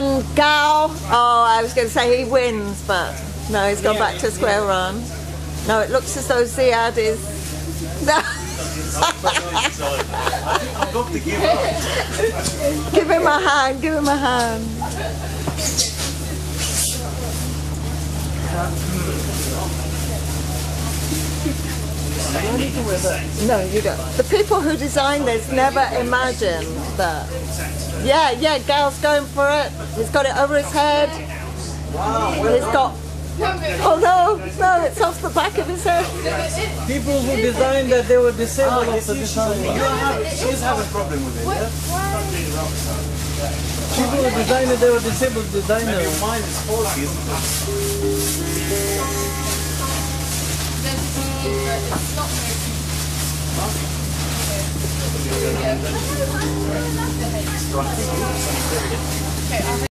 Um, and Gao, oh, I was going to say he wins, but no, he's gone back to square one. No, it looks as though Ziad is. I've got to give up. give him a hand, give him a hand. No, you don't. The people who designed this never imagined that. Yeah, yeah, Gal's going for it. He's got it over his head. He's got. Oh no, no, it's off the back of his head. People who designed that they were disabled ah, you of the she's, having, a problem with it. Yeah? People who designed it, they were disabled designers. Maybe your designers. mind is faulty, isn't it?